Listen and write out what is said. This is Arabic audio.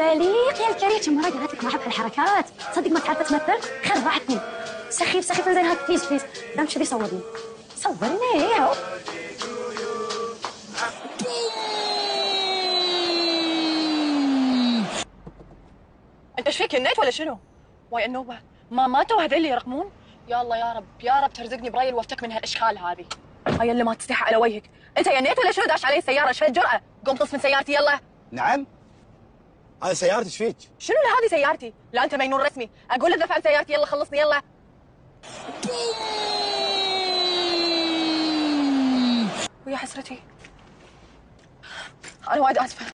المليق يا الكريم كم مره قالت لك ما احب هالحركات صدق ما تعرف تمثل خل راحتني. سخيف سخيف زين هاك بليز بليز دام كذي صورني؟ صورني. ياهو انت إيش فيك النت ولا شنو؟ واي النوبه ما ماتوا هذول اللي يرقمون؟ يا الله يا رب يا رب ترزقني برايل وافتك من هالاشكال هذه. هاي اللي ما تستحى على وجهك. انت يا نيت ولا شنو؟ داش علي السيارة إيش هالجرأه؟ قوم طص من سيارتي يلا. نعم. سيارتك إيش فيك؟ شنو هذه سيارتي؟ لا أنت مجنون رسمي أقول له دفعت سيارتي يلا خلصني يلا ويا حسرتي أنا وايد آسفة